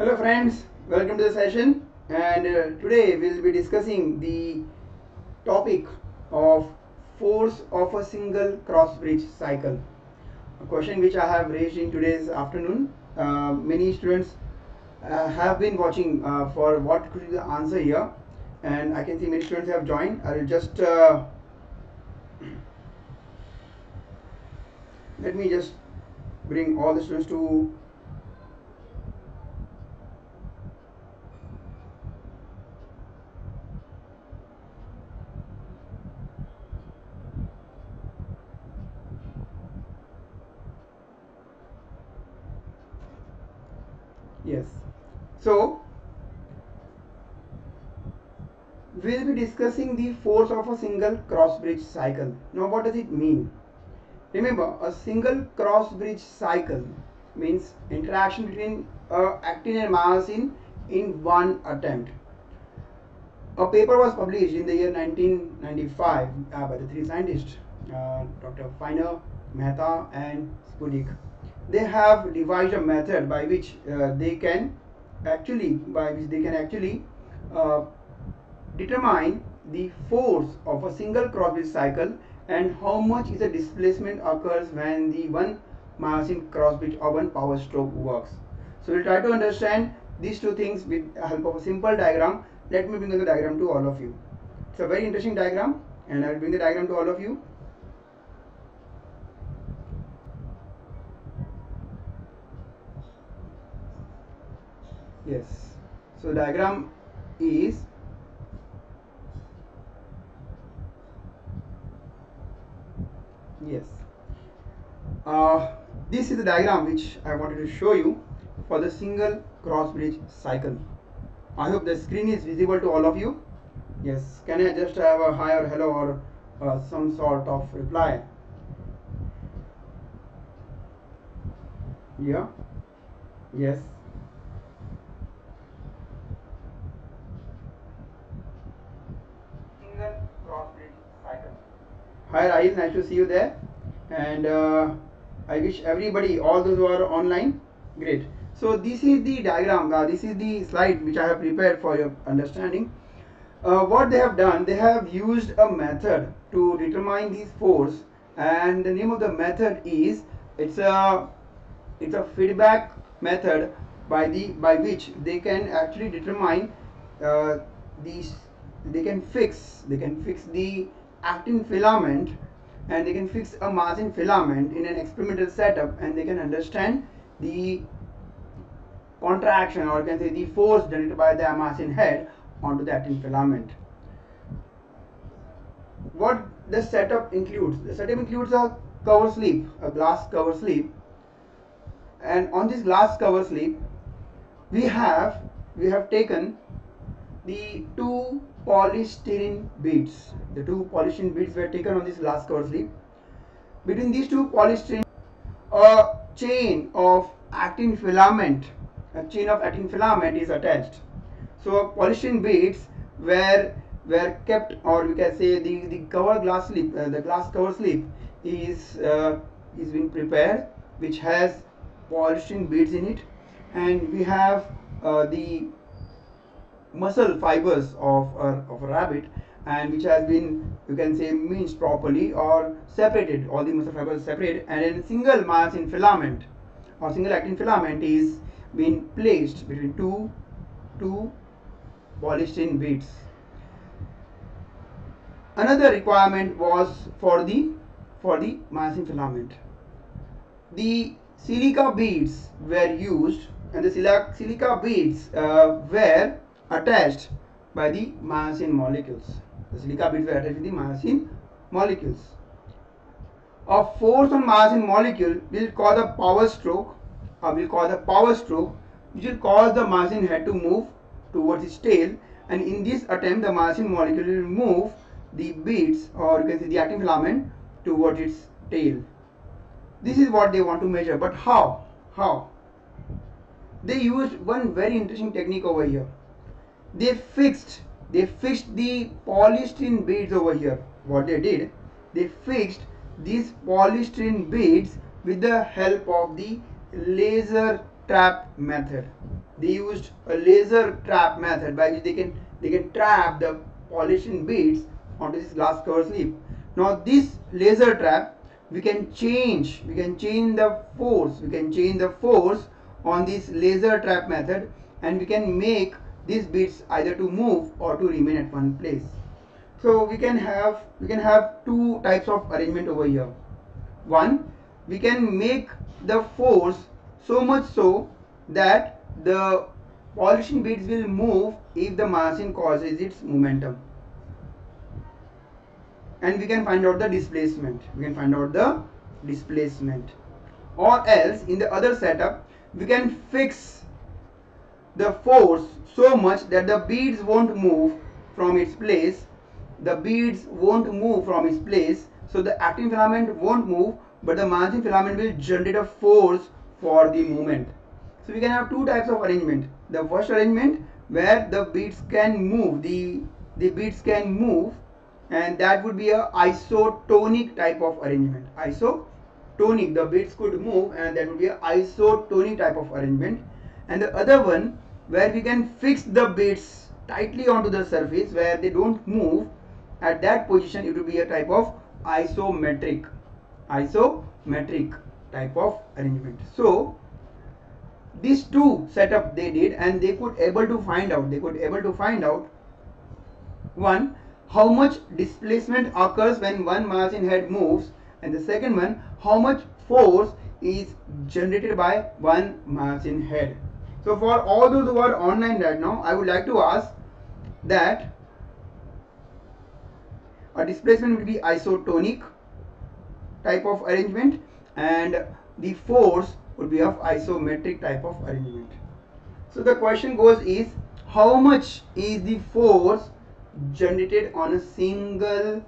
Hello friends, welcome to the session and uh, today we'll be discussing the topic of force of a single cross bridge cycle. A question which I have raised in today's afternoon. Uh, many students uh, have been watching uh, for what could be the answer here and I can see many students have joined. I will just uh, let me just bring all the students to yes. So we'll be discussing the force of a single cross bridge cycle. Now what does it mean? Remember a single cross bridge cycle means interaction between uh, actin and myosin in one attempt. A paper was published in the year 1995 uh, by the three scientists uh, dr Finer mehta and Spudich they have devised a method by which uh, they can actually by which they can actually uh, determine the force of a single cross bridge cycle and how much is the displacement occurs when the one myosin cross bridge or one power stroke works. So we'll try to understand these two things with the help of a simple diagram. Let me bring the diagram to all of you. It's a very interesting diagram and I'll bring the diagram to all of you. Yes. So diagram is yes. Uh, this is the diagram which I wanted to show you for the single cross bridge cycle. I hope the screen is visible to all of you. Yes. Can I just have a hi or hello or uh, some sort of reply? Yeah. Yes single cross bridge cycle Hi Rahil, nice to see you there. And uh, I wish everybody, all those who are online, great. So this is the diagram, uh, this is the slide which I have prepared for your understanding. Uh, what they have done, they have used a method to determine these force and the name of the method is, it's a, it's a feedback method by the by which they can actually determine uh, these they can fix they can fix the actin filament and they can fix a myosin filament in an experimental setup and they can understand the contraction or you can say the force generated by the myosin head onto the actin filament. What the setup includes? The setup includes a cover slip, a glass cover slip and on this glass cover slip we have we have taken the two polystyrene beads. The two polystyrene beads were taken on this glass cover slip. Between these two polystyrene, a chain of actin filament, a chain of actin filament is attached. So polystyrene beads were were kept, or we can say the the cover glass slip, uh, the glass cover slip is uh, is being prepared, which has polystyrene beads in it, and we have uh, the muscle fibers of a, of a rabbit and which has been you can say minced properly or separated. All the muscle fibers separated and a single myosin filament or single actin filament is being placed between two two polystyrene beads another requirement was for the for the myosin filament. The silica beads were used and the silica beads uh, were attached by the myosin molecules. The silica beads were attached with the myosin molecules. A force on myosin molecule will cause a power stroke or will cause a power stroke which will cause the myosin head to move towards its tail and in this attempt the myosin molecule will move the beads or you can say the actin filament towards its tail. This is what they want to measure but how? How? They used one very interesting technique over here they fixed they fixed the polystyrene beads over here. What they did they fixed these polystyrene beads with the help of the laser trap method. They used a laser trap method by which they can they can trap the polystyrene beads onto this glass cover slip now this laser trap we can change we can change the force we can change the force on this laser trap method and we can make these beads either to move or to remain at one place. So we can have we can have two types of arrangement over here. One we can make the force so much so that the polystyrene beads will move if the myosin causes its momentum. And we can find out the displacement. We can find out the displacement. Or else in the other setup we can fix the force so much that the beads won't move from its place. The beads won't move from its place so the actin filament won't move but the myosin filament will generate a force for the movement. So we can have two types of arrangement. The first arrangement where the beads can move the the beads can move and that would be a isotonic type of arrangement. Isotonic the beads could move and that would be a isotonic type of arrangement and the other one where we can fix the beads tightly onto the surface where they don't move at that position it will be a type of isometric. Isometric type of arrangement. So these two setup they did and they could able to find out they could able to find out one how much displacement occurs when one myosin head moves and the second one how much force is generated by one myosin head so for all those who are online right now i would like to ask that a displacement will be isotonic type of arrangement and the force would be of isometric type of arrangement so the question goes is how much is the force generated on a single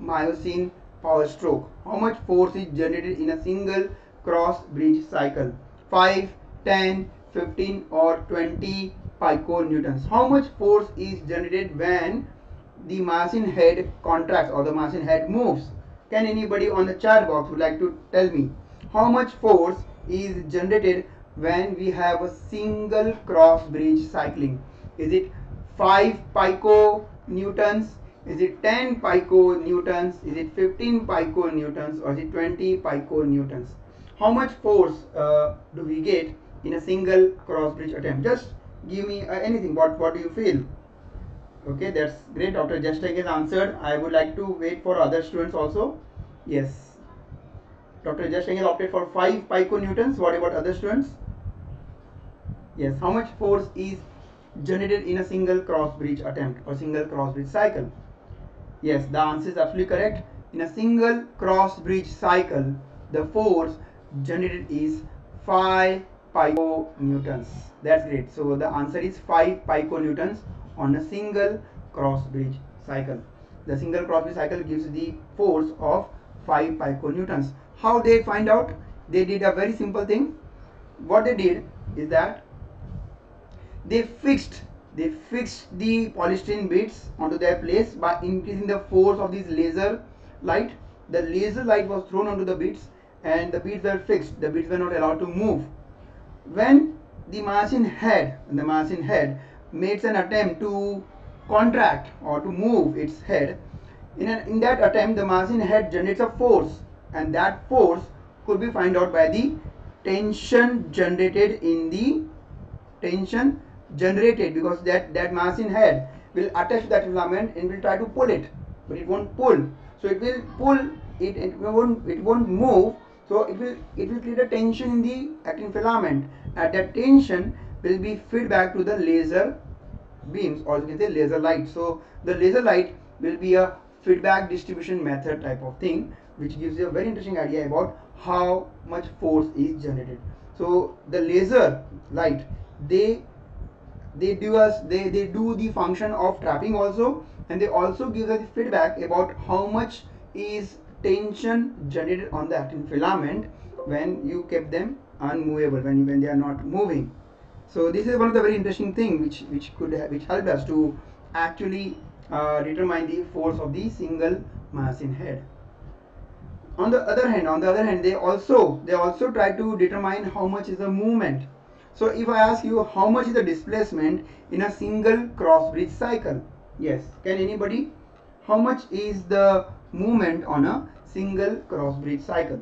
myosin power stroke. How much force is generated in a single cross bridge cycle? 5, 10, 15 or 20 piconewtons. How much force is generated when the myosin head contracts or the myosin head moves? Can anybody on the chat box would like to tell me how much force is generated when we have a single cross bridge cycling? Is it 5 pico newtons? Is it 10 piconewtons? Is it 15 piconewtons or is it 20 piconewtons? How much force uh, do we get in a single cross bridge attempt? Just give me uh, anything. What what do you feel? Okay, that's great. Dr. Justek has answered. I would like to wait for other students also. Yes. Dr. Justek has opted for 5 piconewtons. What about other students? Yes. How much force is generated in a single cross bridge attempt or single cross bridge cycle? Yes, the answer is absolutely correct. In a single cross bridge cycle, the force generated is 5 piconewtons. That's great. So the answer is 5 piconewtons on a single cross bridge cycle. The single cross bridge cycle gives the force of 5 piconewtons. How they find out? They did a very simple thing. What they did is that they fixed they fixed the polystyrene beads onto their place by increasing the force of this laser light the laser light was thrown onto the beads and the beads were fixed the beads were not allowed to move when the myosin head the myosin head makes an attempt to contract or to move its head in, an, in that attempt the myosin head generates a force and that force could be found out by the tension generated in the tension generated because that that myosin head will attach that filament and will try to pull it but it won't pull. So it will pull it it won't it won't move so it will it will create a tension in the actin filament. And that tension will be fed back to the laser beams or you can say laser light. So the laser light will be a feedback distribution method type of thing which gives you a very interesting idea about how much force is generated. So the laser light they they do us they, they do the function of trapping also and they also give us feedback about how much is tension generated on the actin filament when you keep them unmovable when, when they are not moving so this is one of the very interesting thing which which could which helped us to actually uh, determine the force of the single myosin head on the other hand on the other hand they also they also try to determine how much is the movement So if I ask you how much is the displacement in a single cross bridge cycle? Yes. Can anybody? How much is the movement on a single cross bridge cycle?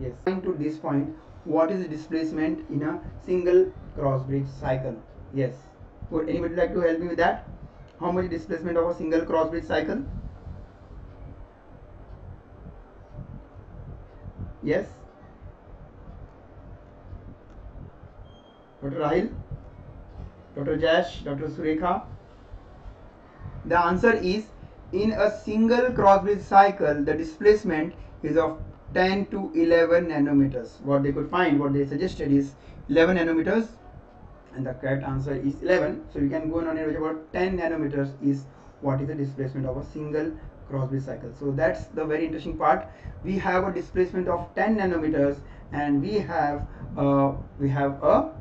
Yes. Going to this point, what is the displacement in a single cross bridge cycle? Yes. Would anybody like to help me with that? How much displacement of a single cross bridge cycle? Yes. Dr. Rahil? Dr. Jash? Dr. Surekha? The answer is in a single cross bridge cycle, the displacement is of 10 to 11 nanometers. What they could find, what they suggested is 11 nanometers, and the correct answer is 11. So you can go on average about 10 nanometers is what is the displacement of a single cross bridge cycle. So that's the very interesting part. We have a displacement of 10 nanometers, and we have uh, we have a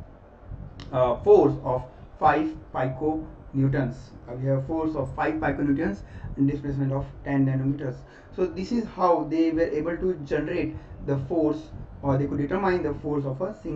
uh, force of 5 pico newtons. Uh, we have force of 5 piconewtons and displacement of 10 nanometers. So this is how they were able to generate the force or they could determine the force of a single